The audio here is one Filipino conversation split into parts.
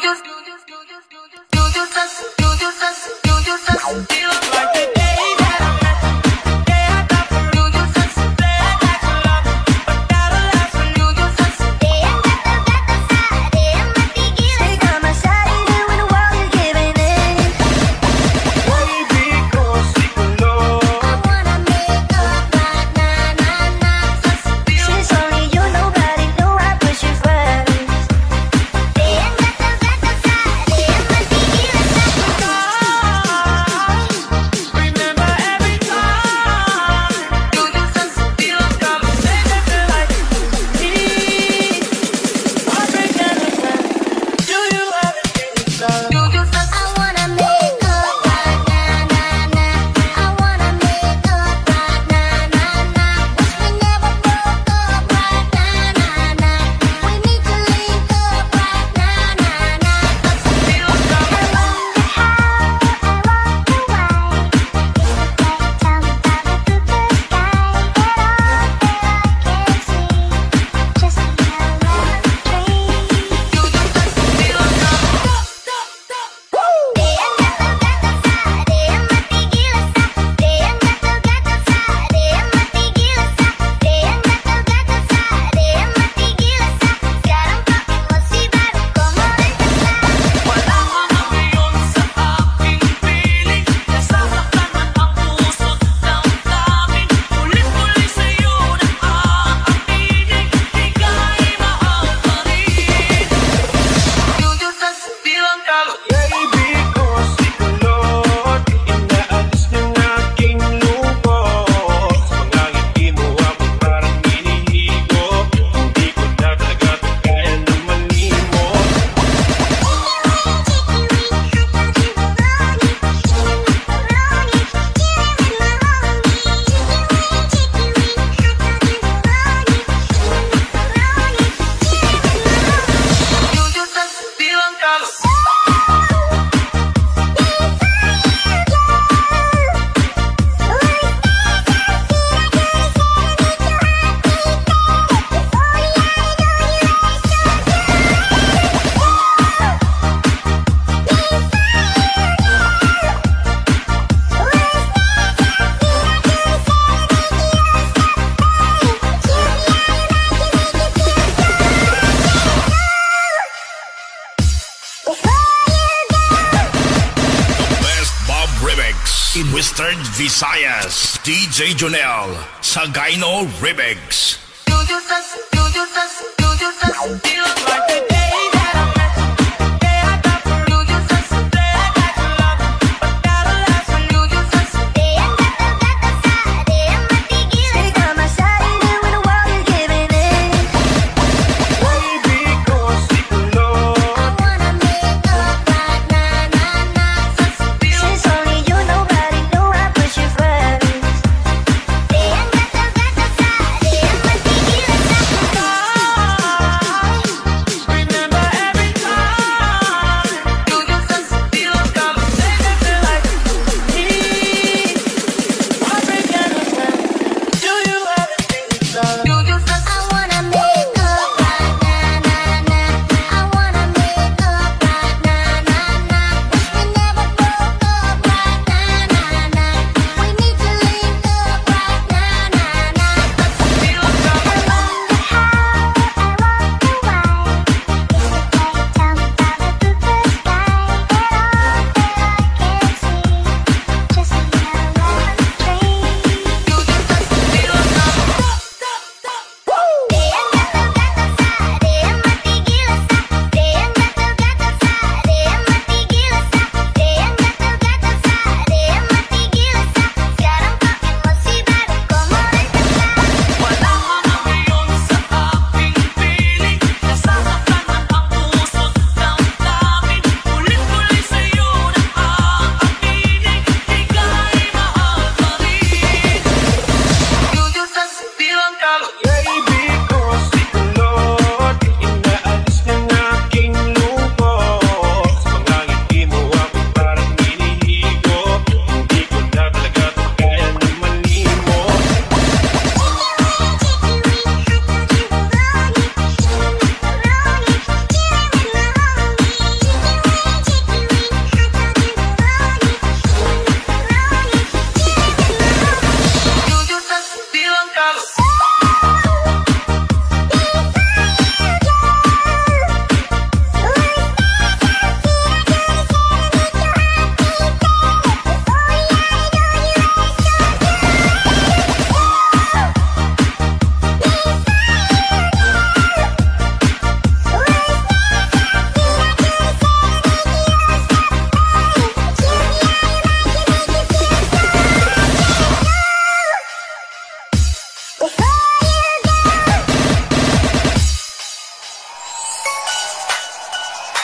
tuyos. Remix in Western Visayas, DJ Jonel Sagaino Remix.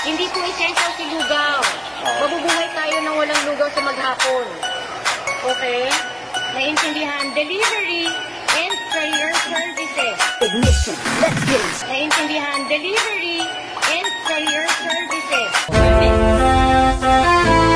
Hindi po essential si lugaw. Mabubuhay tayo nang walang lugaw sa maghapon. Okay? Naintindihan, delivery and prayer services. Ignition, let's get it. Naintindihan, delivery and prayer services. Amen.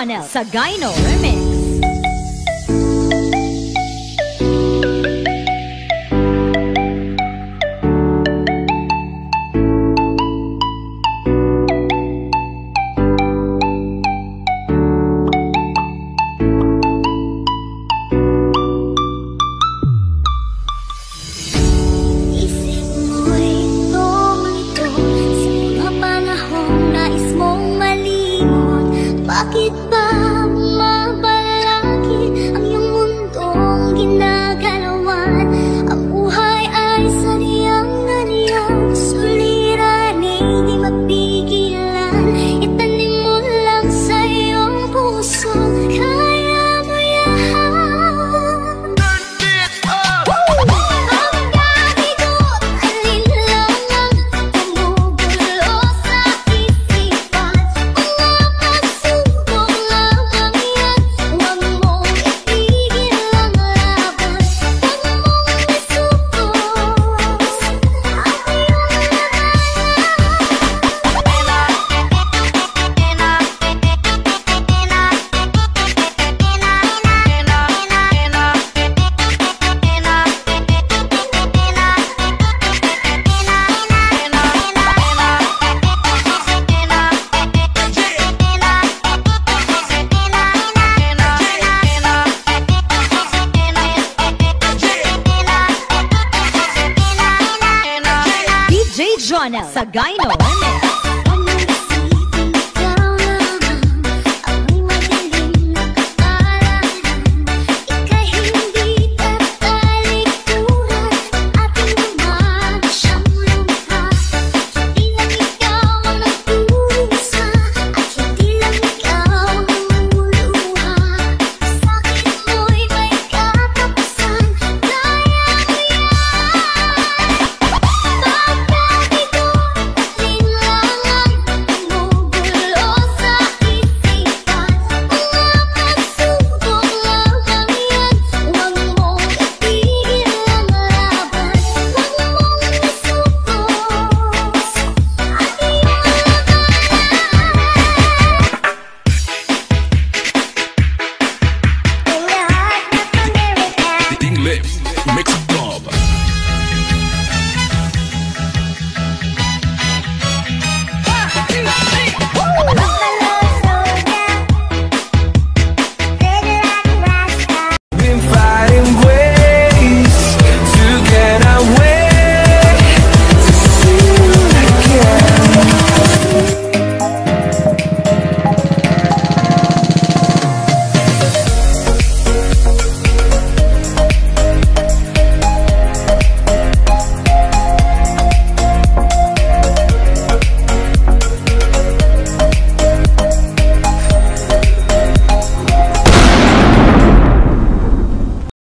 Jonel Sagayno Remix. Journal sa Gino ML.